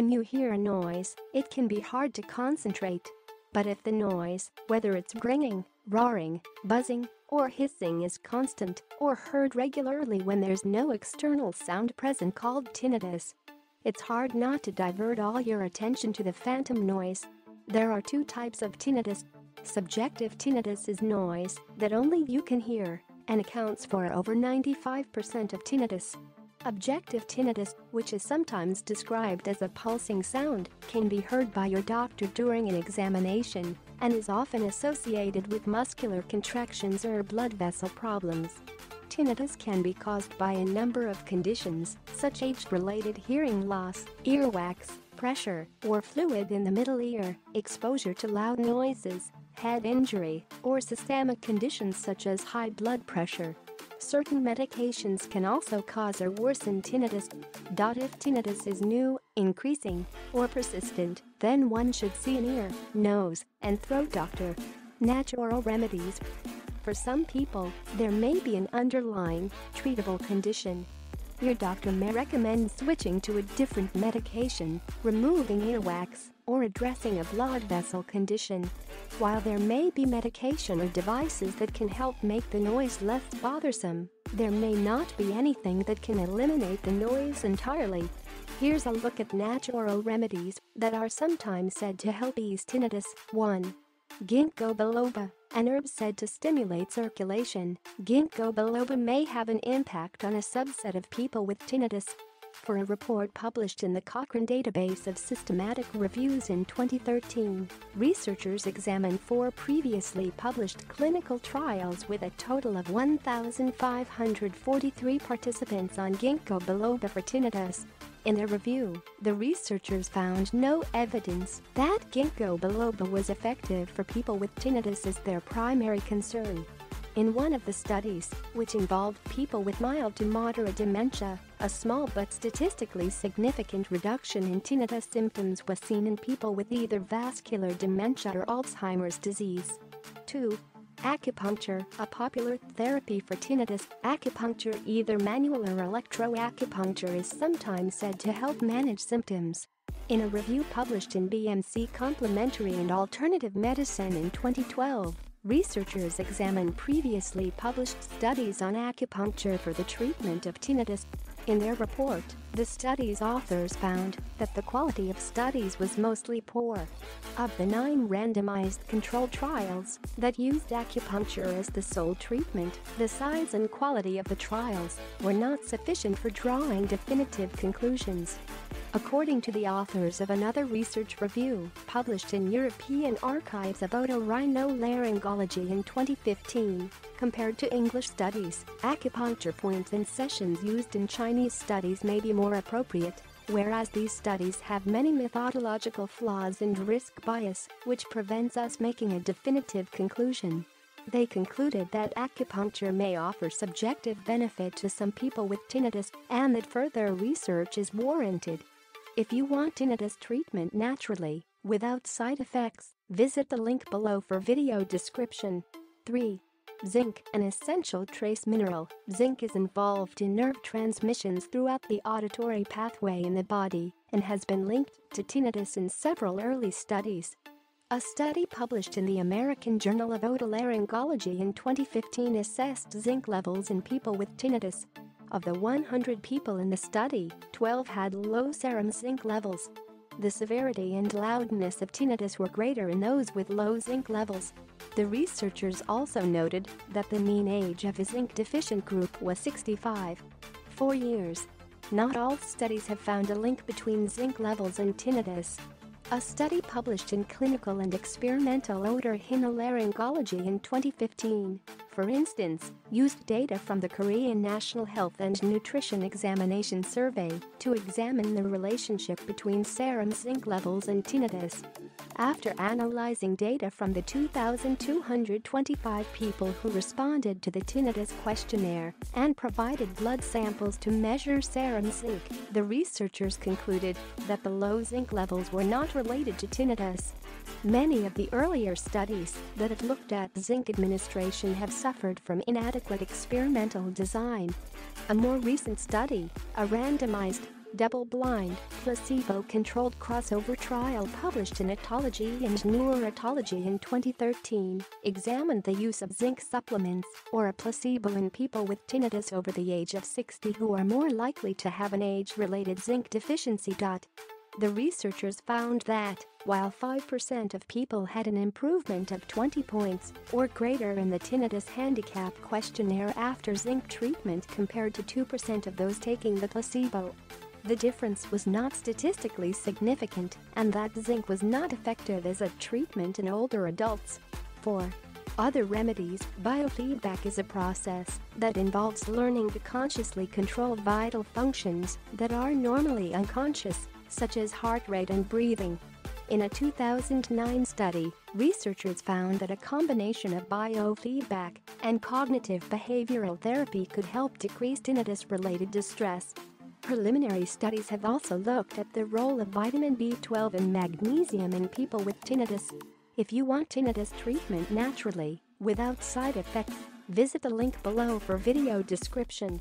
When you hear a noise, it can be hard to concentrate. But if the noise, whether it's ringing, roaring, buzzing, or hissing is constant or heard regularly when there's no external sound present called tinnitus, it's hard not to divert all your attention to the phantom noise. There are two types of tinnitus. Subjective tinnitus is noise that only you can hear and accounts for over 95% of tinnitus. Objective tinnitus, which is sometimes described as a pulsing sound, can be heard by your doctor during an examination and is often associated with muscular contractions or blood vessel problems. Tinnitus can be caused by a number of conditions, such age-related hearing loss, earwax, pressure, or fluid in the middle ear, exposure to loud noises, head injury, or systemic conditions such as high blood pressure. Certain medications can also cause or worsen tinnitus. If tinnitus is new, increasing, or persistent, then one should see an ear, nose, and throat doctor. Natural remedies For some people, there may be an underlying, treatable condition. Your doctor may recommend switching to a different medication, removing earwax, or addressing a blood vessel condition. While there may be medication or devices that can help make the noise less bothersome, there may not be anything that can eliminate the noise entirely. Here's a look at natural remedies that are sometimes said to help ease tinnitus. 1. Ginkgo biloba, an herb said to stimulate circulation. Ginkgo biloba may have an impact on a subset of people with tinnitus, for a report published in the Cochrane Database of Systematic Reviews in 2013, researchers examined four previously published clinical trials with a total of 1,543 participants on ginkgo biloba for tinnitus. In their review, the researchers found no evidence that ginkgo biloba was effective for people with tinnitus as their primary concern. In one of the studies, which involved people with mild to moderate dementia, a small but statistically significant reduction in tinnitus symptoms was seen in people with either vascular dementia or Alzheimer's disease. 2. Acupuncture, a popular therapy for tinnitus, acupuncture either manual or electroacupuncture is sometimes said to help manage symptoms. In a review published in BMC Complementary and Alternative Medicine in 2012, Researchers examined previously published studies on acupuncture for the treatment of tinnitus. In their report, the study's authors found that the quality of studies was mostly poor. Of the nine randomized controlled trials that used acupuncture as the sole treatment, the size and quality of the trials were not sufficient for drawing definitive conclusions. According to the authors of another research review published in European Archives of Otorhinolaryngology in 2015, compared to English studies, acupuncture points and sessions used in Chinese studies may be more appropriate, whereas these studies have many methodological flaws and risk bias, which prevents us making a definitive conclusion. They concluded that acupuncture may offer subjective benefit to some people with tinnitus and that further research is warranted. If you want tinnitus treatment naturally, without side effects, visit the link below for video description. 3. Zinc, an essential trace mineral, zinc is involved in nerve transmissions throughout the auditory pathway in the body and has been linked to tinnitus in several early studies. A study published in the American Journal of Otolaryngology in 2015 assessed zinc levels in people with tinnitus of the 100 people in the study, 12 had low serum zinc levels. The severity and loudness of tinnitus were greater in those with low zinc levels. The researchers also noted that the mean age of a zinc-deficient group was 65. Four years. Not all studies have found a link between zinc levels and tinnitus. A study published in Clinical and Experimental Otorhinolaryngology in 2015 for instance, used data from the Korean National Health and Nutrition Examination Survey to examine the relationship between serum zinc levels and tinnitus. After analyzing data from the 2,225 people who responded to the tinnitus questionnaire and provided blood samples to measure serum zinc, the researchers concluded that the low zinc levels were not related to tinnitus. Many of the earlier studies that have looked at zinc administration have suffered from inadequate experimental design. A more recent study, a randomized, double-blind, placebo-controlled crossover trial published in Otology and Neurotology in 2013 examined the use of zinc supplements or a placebo in people with tinnitus over the age of 60 who are more likely to have an age-related zinc deficiency. The researchers found that, while 5% of people had an improvement of 20 points or greater in the tinnitus handicap questionnaire after zinc treatment compared to 2% of those taking the placebo, the difference was not statistically significant and that zinc was not effective as a treatment in older adults. 4. Other remedies Biofeedback is a process that involves learning to consciously control vital functions that are normally unconscious, such as heart rate and breathing. In a 2009 study, researchers found that a combination of biofeedback and cognitive behavioral therapy could help decrease tinnitus-related distress. Preliminary studies have also looked at the role of vitamin B12 and magnesium in people with tinnitus. If you want tinnitus treatment naturally, without side effects, visit the link below for video description.